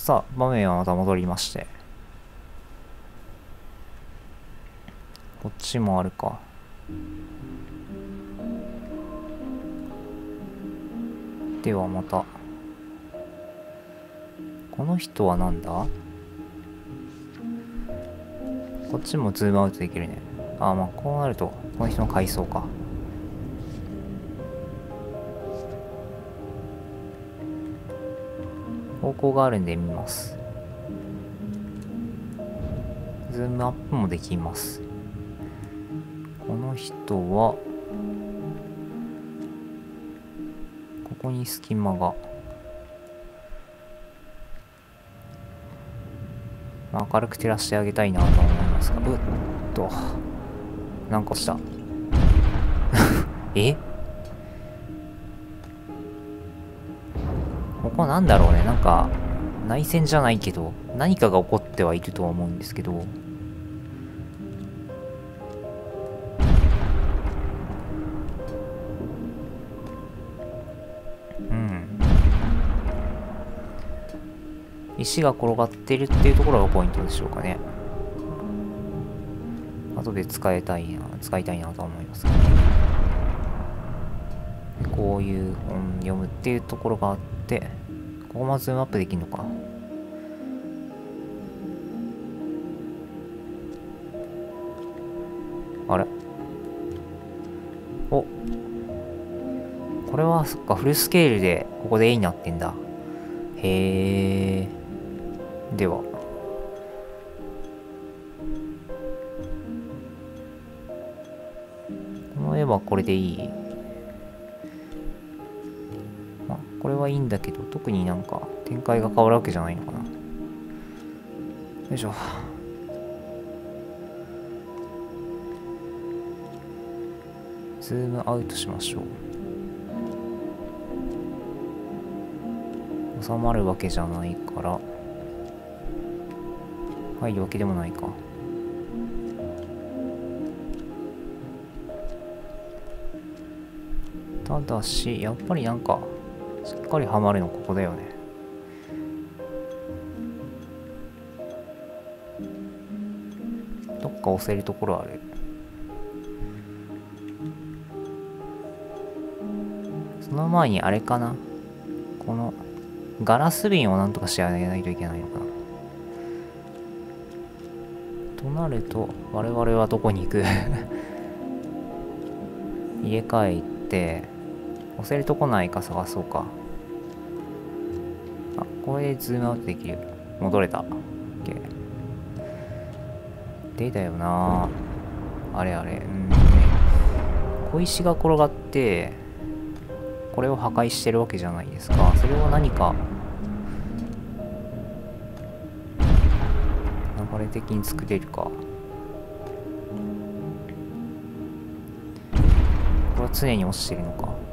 さあ、場面はまた戻りまして。こっちもあるか。ではまた。この人はなんだ？こっちもズームアウトできるね。ああ、まあこうなると、この人の階層か。方向があるんで見ます。ズームアップもできます。この人は、ここに隙間が。明るく照らしてあげたいなと思いますが、うっと、なんかした。え？ここなんだろうね。なんか、内戦じゃないけど、何かが起こってはいるとは思うんですけど、うん。石が転がってるっていうところがポイントでしょうかね。後で使いたいな、使いたいなとは思いますけど。でこういう本読むっていうところがあって、ここもズームアップできるのか？あれ？おこれは、そっか、フルスケールでここで絵になってんだ。へえ。では。この絵はこれでいい？これはいいんだけど、特になんか展開が変わるわけじゃないのかな。よいしょ。ズームアウトしましょう。収まるわけじゃないから。入るわけでもないか。ただし、やっぱりなんか、しっかりはまるのここだよね。どっか押せるところある。その前にあれかなこのガラス瓶をなんとかしてあげないといけないのかなとなると我々はどこに行く 家帰って押せるとこないか探そうか。あこれでズームアウトできる。戻れた。OK でだよな。あれあれ。うん。小石が転がってこれを破壊してるわけじゃないですか。それは何か流れ的に作れるか。これは常に落ちてるのか。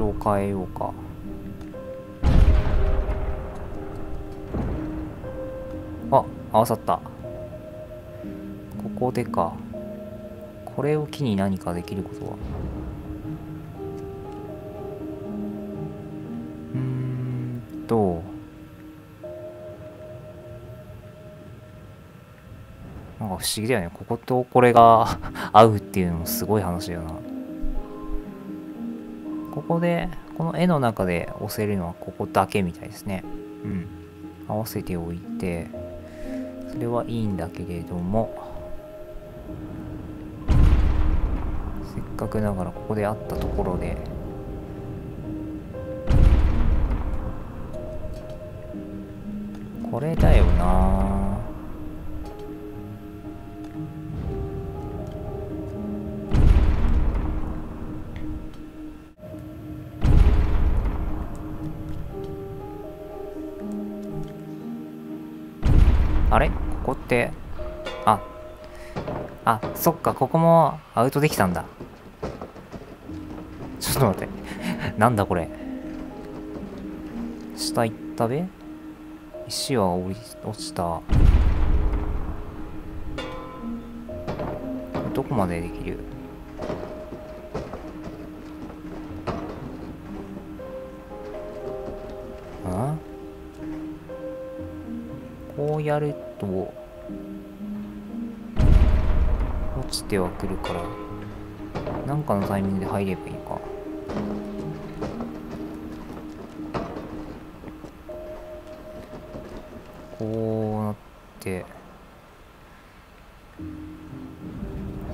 所を変えようか。あ合わさった。ここでか。これを機に何かできることは？うーんと。なんか不思議だよね。こことこれが 合うっていうのもすごい話だよな。ここでこの絵の中で押せるのはここだけみたいですね。うん。合わせておいてそれはいいんだけれどもせっかくながらここであったところでこれだよなあれ？ここって？あ。あそっかここもアウトできたんだ。ちょっと待って。なんだこれ？下行ったべ？石は降り落ちた。どこまでできる？こうやると落ちてはくるからなんかのタイミングで入ればいいか。こうなって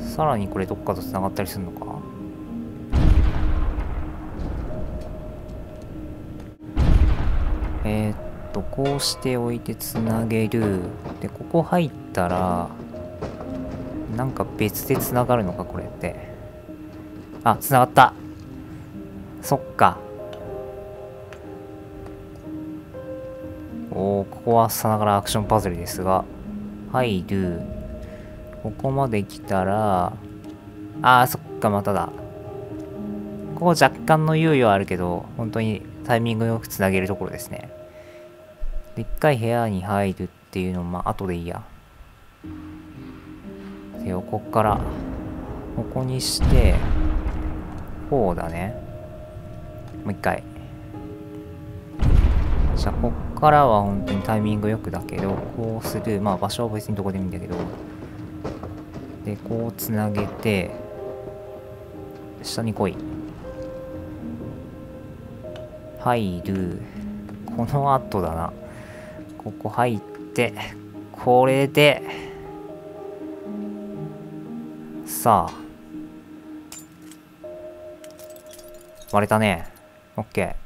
さらにこれどっかと繋がったりするのか。こうしておいてつなげる。でここ入ったらなんか別でつながるのかこれって。あつながった。そっか。おおここはさながらアクションパズルですが。入る。ここまで来たらあーそっかまただ。ここ若干の猶予あるけど本当にタイミングよくつなげるところですね。で一回部屋に入るっていうのもまあ後でいいや。でこっからここにしてこうだね。もう一回。じゃあこっからは本当にタイミングよくだけどこうするまあ場所は別にどこでもいいんだけどでこうつなげて下に来い。入る。この後だな。ここ入ってこれでさあ割れたね。オッケ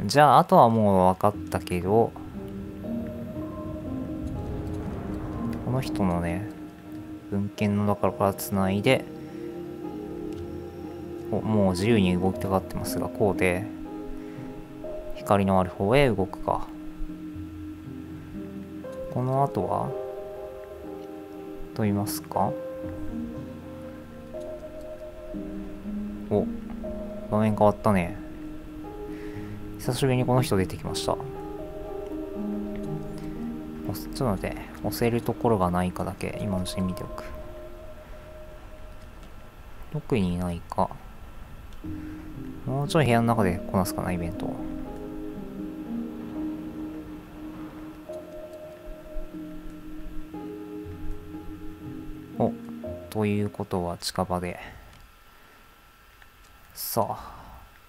ー。じゃああとはもう分かったけどこの人のね文献の中からつないでもう自由に動きたがってますがこうで光のある方へ動くか。この後は？と言いますか？お画面変わったね。久しぶりにこの人出てきました。ちょっと待って。押せるところがないかだけ今のうちに見ておく。特にいないか。もうちょい部屋の中でこなすかなイベントということは近場で。さあ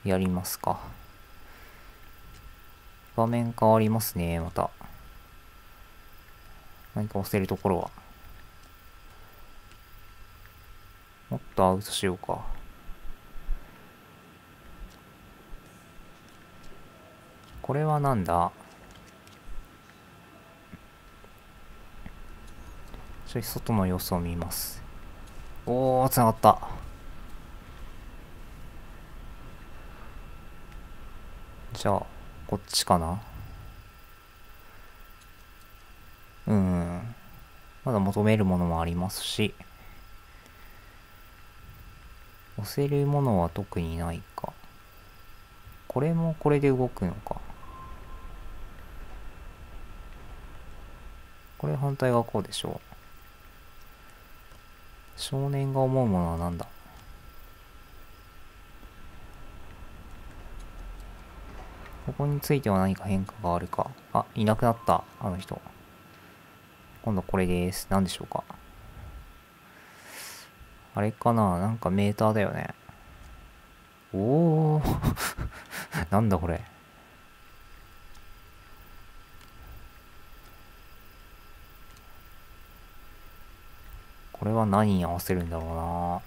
やりますか。画面変わりますねまた。何か押せるところは。もっとアウトしようか。これはなんだ？ちょい外の様子を見ます。おおつながった。じゃあこっちかな？うん。まだ求めるものもありますし。押せるものは特にないか。これもこれで動くのか。これ反対がこうでしょう。少年が思うものは何だ？ここについては何か変化があるか？あいなくなったあの人。今度これです。何でしょうか？あれかな？なんかメーターだよね。おお なんだこれ？これは何に合わせるんだろうな。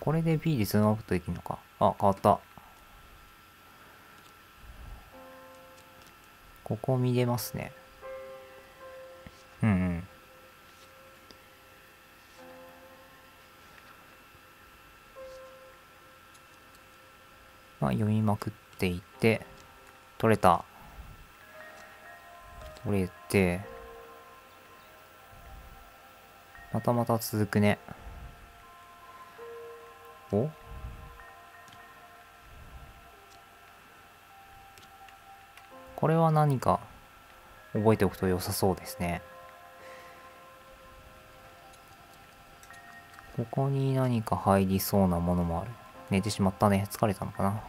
これで B でズームアップできるのか。あ変わった。ここ見れますね。うんうん。まあ読みまくっていて取れた。取れてまたまた続くね。お？これは何か覚えておくと良さそうですね。ここに何か入りそうなものもある。寝てしまったね。疲れたのかな。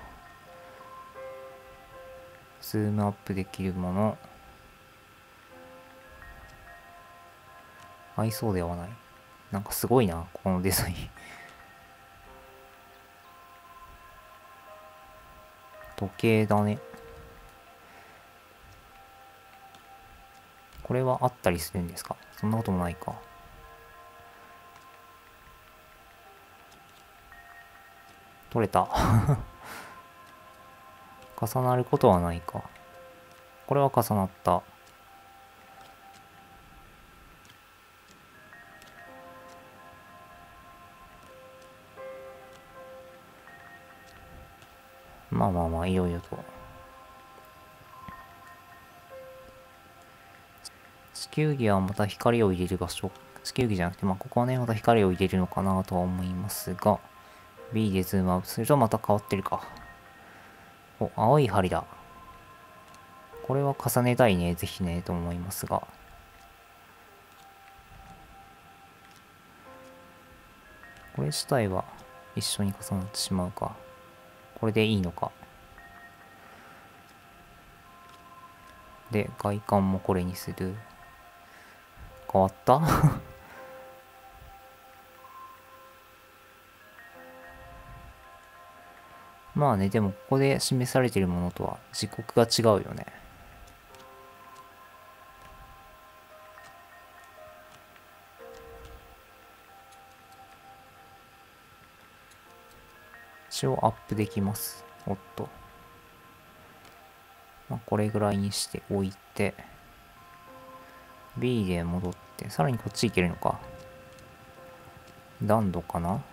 ズームアップできるもの。合いそうではない。なんかすごいな、このデザイン。時計だね。これはあったりするんですか？そんなこともないか。取れた。重なることはないか。これは重なった。まあまあまあ、いろいろと。地球儀はまた光を入れる場所。地球儀じゃなくて、まあここはね、また光を入れるのかなとは思いますが、B でズームアップするとまた変わってるか。お、青い針だ。これは重ねたいね、ぜひね、と思いますが。これ自体は一緒に重なってしまうか。これでいいのか。で、外観もこれにする。変わった？まあね、でもここで示されているものとは時刻が違うよね。一応アップできます。おっと。まあ、これぐらいにしておいて、B で戻って、さらにこっち行けるのか。暖度かな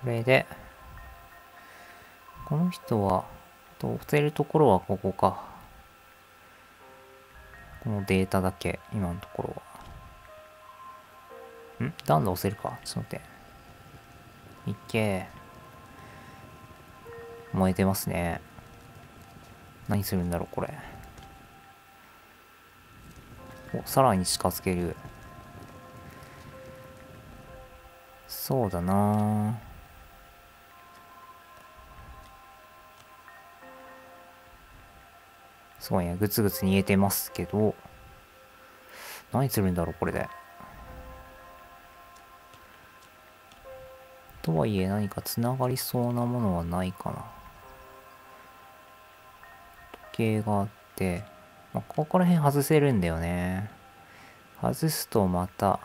これで、この人は、と押せるところはここか。このデータだけ、今のところは。ん？暖度押せるか？ちょっと待って。いっけ燃えてますね。何するんだろう、これ。お、さらに近づける。そうだなぁすごいね、ぐつぐつ煮えてますけど、何するんだろう、これで。とはいえ何か繋がりそうなものはないかな。時計があって、まあ、ここら辺外せるんだよね。外すとまた、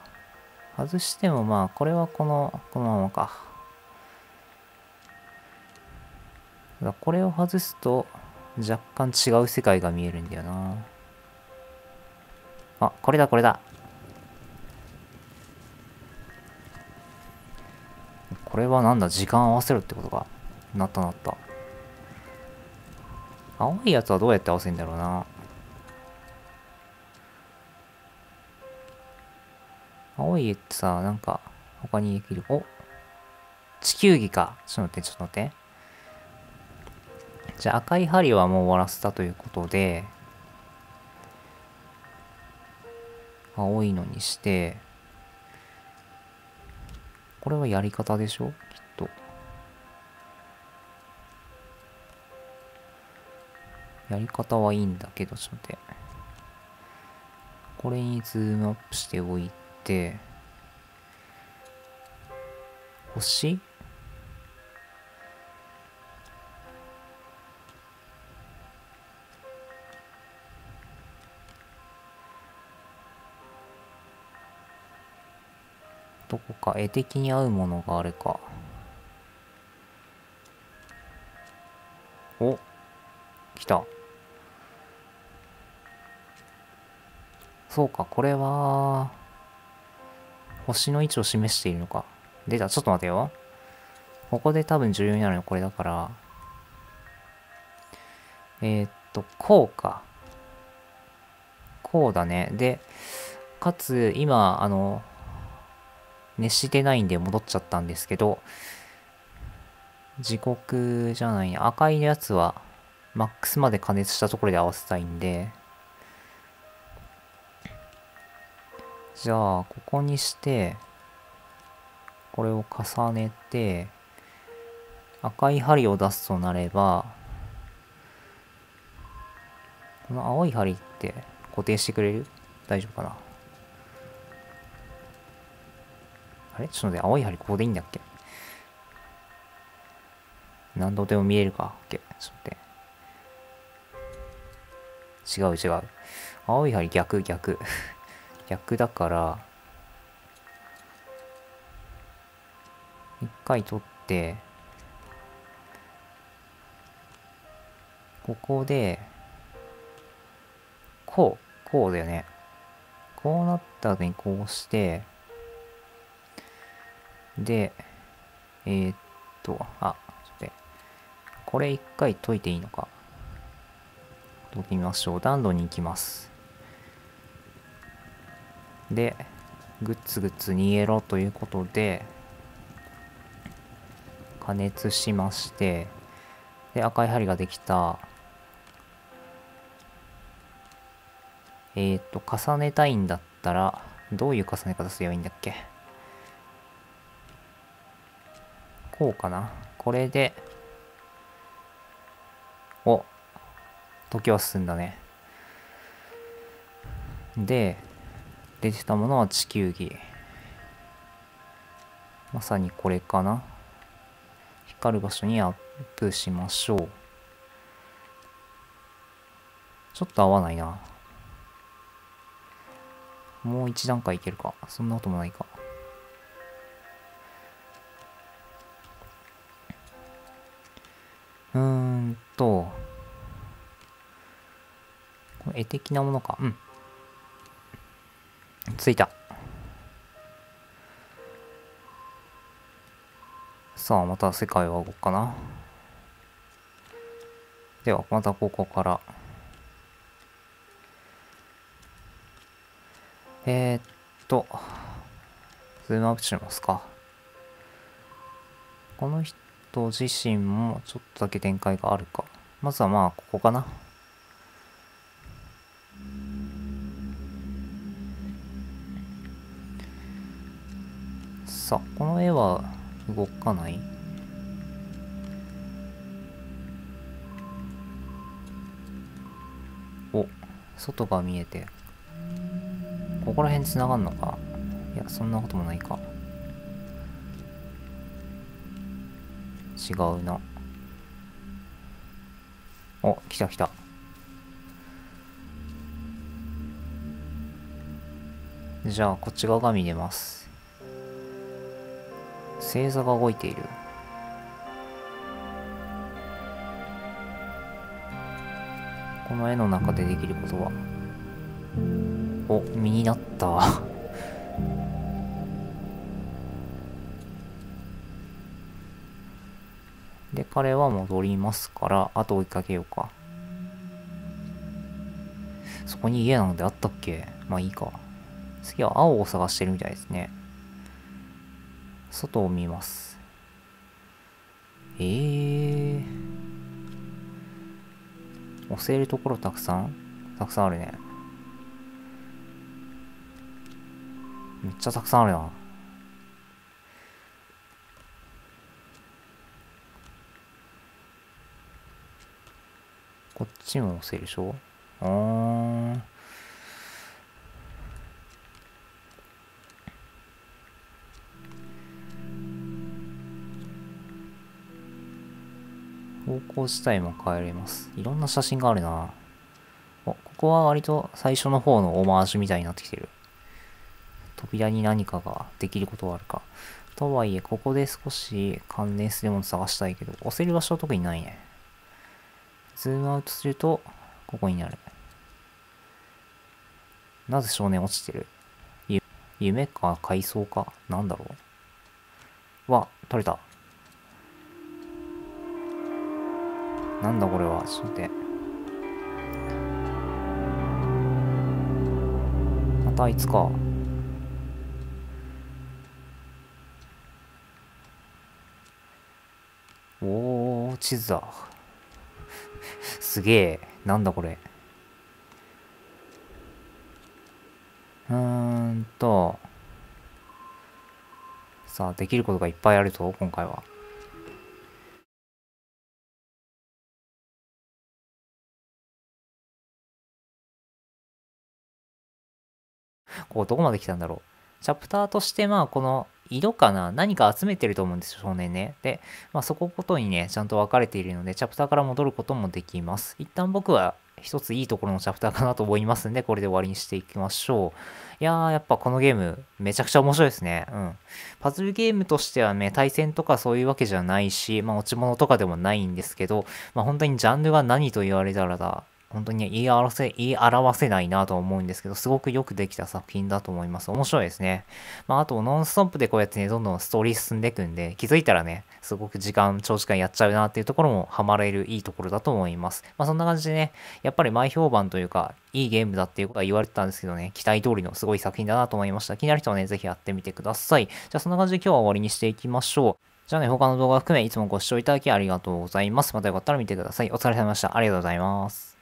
外してもまあ、これはこの、このままか。これを外すと、若干違う世界が見えるんだよな。あ、これだこれだ。これはなんだ？時間合わせろってことか。なったなった。青いやつはどうやって合わせるんだろうな。青いってさ、なんか、他にできる。お地球儀か。ちょっと待って、ちょっと待って。じゃあ赤い針はもう終わらせたということで、青いのにして、これはやり方でしょ？きっと。やり方はいいんだけど、ちょっと待って。これにズームアップしておいて、星？絵的に合うものがあるか。お来た。そうか、これは、星の位置を示しているのか。出た、ちょっと待てよ。ここで多分重要になるのこれだから。えー、っと、こうか。こうだね。で、かつ、今、あの、熱してないんで戻っちゃったんですけど、時刻じゃない。赤いやつは、マックスまで加熱したところで合わせたいんで、じゃあ、ここにして、これを重ねて、赤い針を出すとなれば、この青い針って固定してくれる？大丈夫かな？あれ？ちょっと待って、青い針ここでいいんだっけ？何度でも見えるか ?OK。ちょっと待って。違う違う。青い針逆逆。逆だから、一回取って、ここで、こう、こうだよね。こうなった後にこうして、で、えー、っと、あ、ちょっとこれ一回解いていいのか？解きましょう。暖炉に行きます。で、グッツグッツ逃げろということで、加熱しまして、で、赤い針ができた。えっ、と、重ねたいんだったら、どういう重ね方すればいいんだっけ？こうかな。これで、お時は進んだね。で、出てたものは地球儀。まさにこれかな。光る場所にアップしましょう。ちょっと合わないな。もう一段階いけるか。そんなこともないか。うーんと、この絵的なものか。うん。ついた。さあ、また世界は動くかな。では、またここから。えー、っと、ズームアップしますか。この人人自身もちょっとだけ展開があるか。まずはまあ、ここかな。さあ、この絵は動かない？お、外が見えて。ここら辺繋がんのか？いや、そんなこともないか。違うな。お、来た来た。じゃあ、こっち側が見れます。星座が動いている。この絵の中でできることは。お、身になった。で、彼は戻りますから、あと追いかけようか。そこに家なのであったっけ？まあいいか。次は青を探してるみたいですね。外を見ます。えー。押せるところたくさん？たくさんあるね。めっちゃたくさんあるな。こっちも押せるでしょ？あー。方向自体も変えれます。いろんな写真があるな。お、ここは割と最初の方のオマージュみたいになってきてる。扉に何かができることはあるか。とはいえ、ここで少し関連するもの探したいけど、押せる場所は特にないね。ズームアウトすると、ここになる。なぜ少年落ちてる？夢か階層か？なんだろう？わ、取れた。なんだこれは？ちょっと待って。またあいつか。おー、地図だ。すげえ。なんだこれ。うーんと。さあ、できることがいっぱいあるぞ、今回は。こう、どこまで来たんだろう。チャプターとして、まあ、この色かな？何か集めてると思うんですよ、少年ね。で、まあ、そこことにね、ちゃんと分かれているので、チャプターから戻ることもできます。一旦僕は一ついいところのチャプターかなと思いますんで、これで終わりにしていきましょう。いやー、やっぱこのゲーム、めちゃくちゃ面白いですね。うん。パズルゲームとしてはね、対戦とかそういうわけじゃないし、まあ、落ち物とかでもないんですけど、まあ、本当にジャンルが何と言われたらだ、本当に言い表せ、言い表せないなと思うんですけど、すごくよくできた作品だと思います。面白いですね。まあ、あと、ノンストップでこうやってね、どんどんストーリー進んでいくんで、気づいたらね、すごく時間、長時間やっちゃうなっていうところもハマれるいいところだと思います。まあ、そんな感じでね、やっぱり前評判というか、いいゲームだっていうことは言われてたんですけどね、期待通りのすごい作品だなと思いました。気になる人はね、ぜひやってみてください。じゃあ、そんな感じで今日は終わりにしていきましょう。じゃあね、他の動画含めいつもご視聴いただきありがとうございます。またよかったら見てください。お疲れ様でした。ありがとうございます。